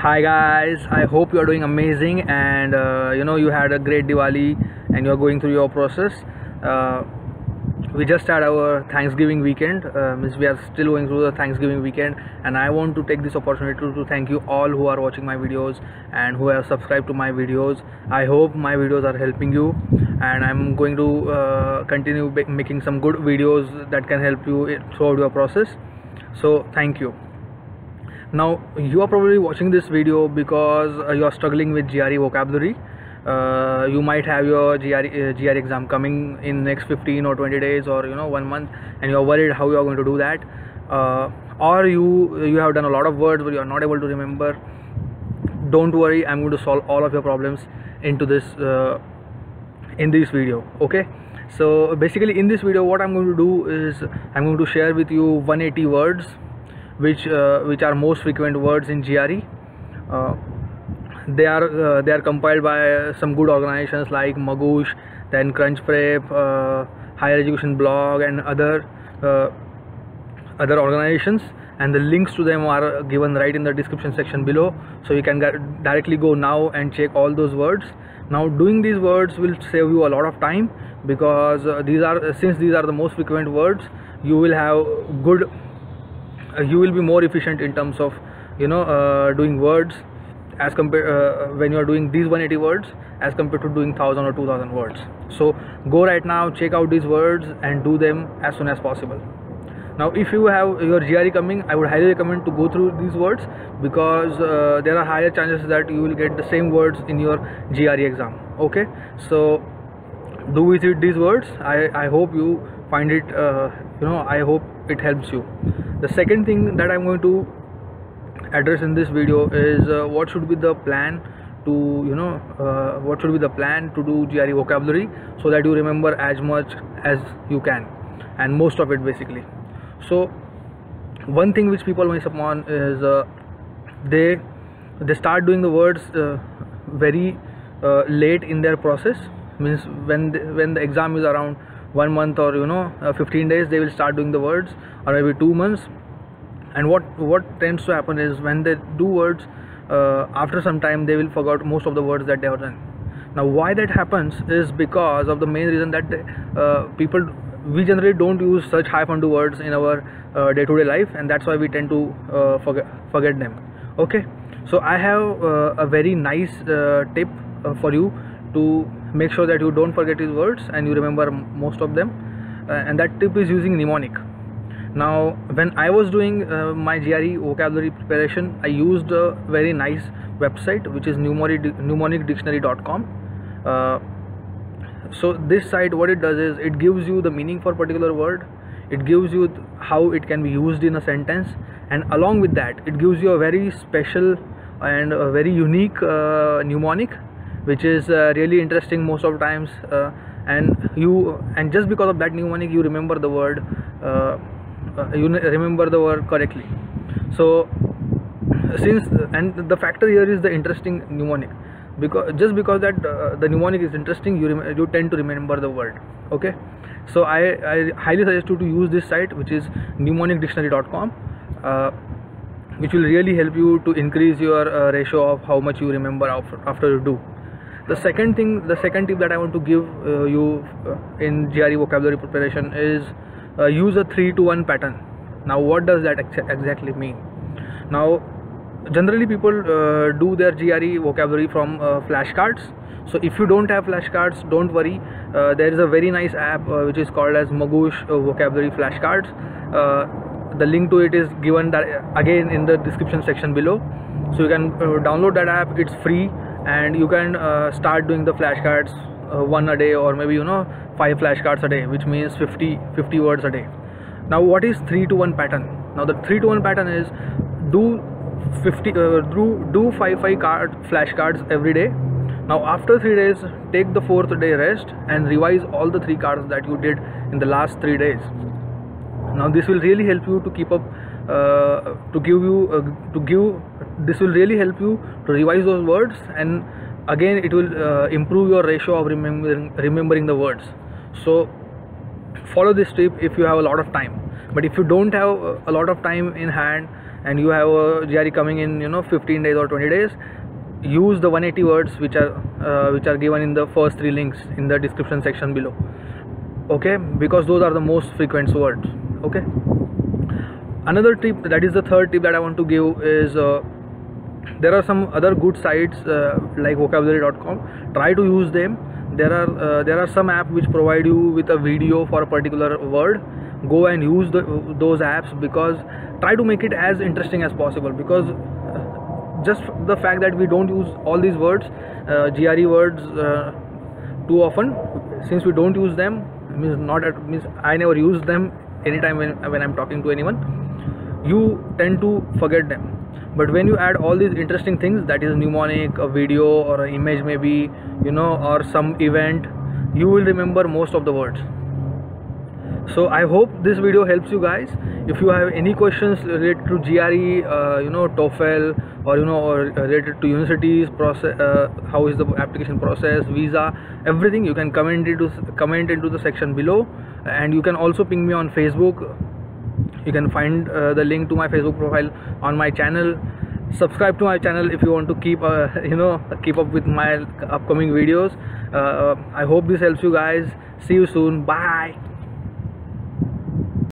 Hi guys, I hope you are doing amazing and uh, you know you had a great Diwali and you are going through your process. Uh, we just had our Thanksgiving weekend. Uh, means we are still going through the Thanksgiving weekend, and I want to take this opportunity to, to thank you all who are watching my videos and who have subscribed to my videos. I hope my videos are helping you, and I'm going to uh, continue making some good videos that can help you throughout your process. So thank you now you are probably watching this video because uh, you are struggling with GRE vocabulary. Uh, you might have your GRE, uh, GRE exam coming in next 15 or 20 days or you know one month and you are worried how you are going to do that. Uh, or you you have done a lot of words but you are not able to remember. Don't worry i'm going to solve all of your problems into this uh, in this video okay? So basically in this video what i'm going to do is i'm going to share with you 180 words which uh, which are most frequent words in gre uh, they are uh, they are compiled by some good organizations like magoosh then crunch prep uh, higher education blog and other uh, other organizations. And the links to them are given right in the description section below. So you can directly go now and check all those words. Now doing these words will save you a lot of time because these are since these are the most frequent words you will have good you will be more efficient in terms of you know uh, doing words as compared uh, when you are doing these 180 words as compared to doing 1000 or 2000 words. So go right now check out these words and do them as soon as possible. Now if you have your gre coming i would highly recommend to go through these words because uh, there are higher chances that you will get the same words in your gre exam. Okay? So do visit these words. I i hope you find it uh, you know i hope it helps you. The second thing that i'm going to address in this video is uh, what should be the plan to you know uh, what should be the plan to do gre vocabulary so that you remember as much as you can and most of it basically. So one thing which people miss upon is uh, they they start doing the words uh, very uh, late in their process. Means when the, when the exam is around one month or you know uh, 15 days they will start doing the words or maybe two months. And what what tends to happen is when they do words uh, after some time they will forget most of the words that they have done. Now why that happens is because of the main reason that uh, people we generally don't use such high fun words in our uh, day-to-day life and that's why we tend to uh, forget forget them. Okay? So i have uh, a very nice tip for you to make sure that you don't forget his words and you remember most of them. Uh, and that tip is using mnemonic. Now when i was doing uh, my gre vocabulary preparation i used a very nice website which is mnemonic mnemonicdictionary.com uh, so this site what it does is it gives you the meaning for particular word. It gives you how it can be used in a sentence. And along with that it gives you a very special and a very unique uh, mnemonic which is uh, really interesting most of times uh, and you and just because of that mnemonic you remember the word uh, you remember the word correctly. So since and the factor here is the interesting mnemonic. Because just because that uh, the mnemonic is interesting you rem- you tend to remember the word okay? So I, I highly suggest you to use this site which is mnemonicdictionary.com uh, which will really help you to increase your uh, ratio of how much you remember after, after you do the second thing the second tip that i want to give uh, you uh, in gre vocabulary preparation is uh, use a 3 to 1 pattern. Now what does that ex- exactly mean? Now generally people uh, do their gre vocabulary from uh, flashcards. So if you don't have flashcards don't worry. Uh, there is a very nice app which is called as Magoosh vocabulary flashcards. The link to it is given that again in the description section below. So you can download that app. It's free and you can uh, start doing the flashcards uh, one a day or maybe you know five flashcards a day which means 50 50 words a day. Now what is 3 to 1 pattern? Now the 3 to 1 pattern is do 50 uh, do do 5 5 card flashcards every day. Now after 3 days take the fourth day rest and revise all the 3 cards that you did in the last 3 days. Now this will really help you to keep up uh, to give you uh, to give this will really help you to revise those words and again it will uh, improve your ratio of remembering remembering the words. So follow this tip if you have a lot of time. But if you don't have a lot of time in hand and you have a coming in you know 15 days or 20 days use the 180 words which are uh, which are given in the first three links in the description section below. Okay? Because those are the most frequent words. Okay another tip that is the third tip that i want to give is uh, there are some other good sites uh, like vocabulary.com try to use them. There are uh, there are some apps which provide you with a video for a particular word. Go and use the, those apps because try to make it as interesting as possible because uh, just the fact that we don't use all these words uh, gre words uh, too often since we don't use them means not at, means i never use them anytime when, when i'm talking to anyone you tend to forget them. But when you add all these interesting things that is mnemonic a video or an image maybe you know or some event you will remember most of the words. So i hope this video helps you guys. If you have any questions related to gre uh, you know toefl or you know or related to universities process uh, how is the application process visa everything you can comment into comment into the section below. And you can also ping me on facebook you can find uh, the link to my facebook profile on my channel. Subscribe to my channel if you want to keep uh, you know keep up with my upcoming videos. Uh, i hope this helps you guys. See you soon. Bye